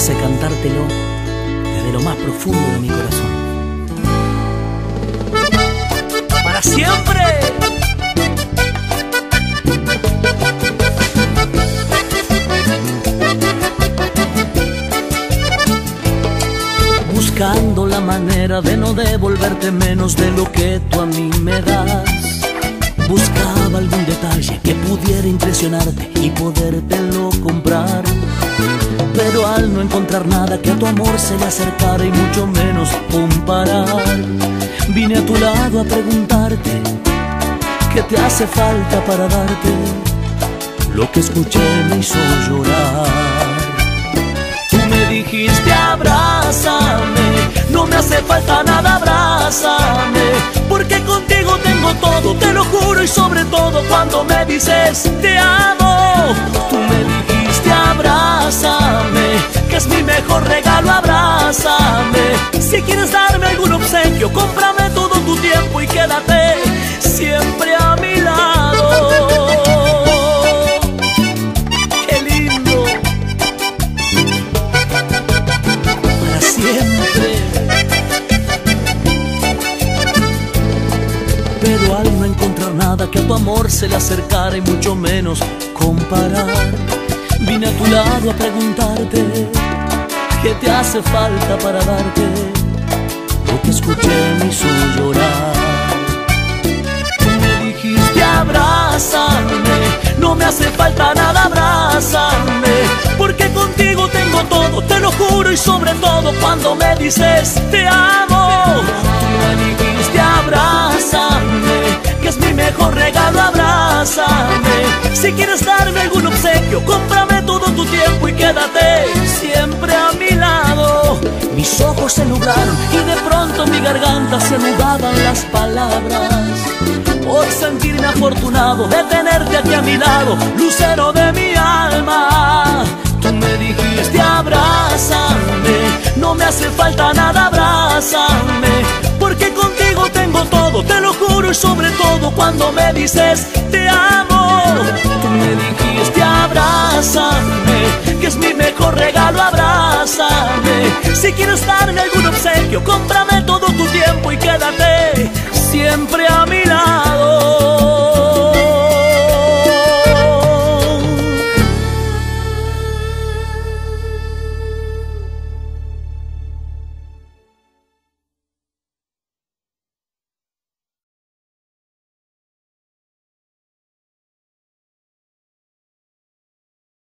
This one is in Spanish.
place cantártelo desde lo más profundo de mi corazón. Para siempre. Buscando la manera de no devolverte menos de lo que tú a mí me das. Buscaba algún detalle que pudiera impresionarte y podértelo comprar. Al no encontrar nada que a tu amor se le acercara y mucho menos comparar, vine a tu lado a preguntarte qué te hace falta para darte. Lo que escuché me hizo llorar. Tú me dijiste abrázame, no me hace falta nada, abrázame, porque contigo tengo todo, te lo juro y sobre todo cuando me dices te amo. Mejor regalo, abrázame. Si quieres darme algún obsequio, cómprame todo tu tiempo y quédate siempre a mi lado. Qué lindo. Para siempre. Pero al no encontrar nada que a tu amor se le acercara y mucho menos comparar, vine a tu lado a preguntarte qué te hace falta para darte. Lo que escuché me hizo llorar. Tú me dijiste abrázame, no me hace falta nada, abrázame, porque contigo tengo todo, te lo juro y sobre todo cuando me dices te amo. Tú me dijiste abrázame, que es mi mejor regalo, abrázame. Si quieres darme algún obsequio, cómprame todo tu tiempo y quédate las palabras. Por sentirme afortunado de tenerte aquí a mi lado, lucero de mi alma. Tú me dijiste abrázame, no me hace falta nada, abrázame, porque contigo tengo todo, te lo juro y sobre todo cuando me dices te amo. Tú me dijiste abrázame, que es mi mejor regalo, abrázame. Si quieres darme algún obsequio, cómprame todo tu tiempo y quédate siempre a mi lado.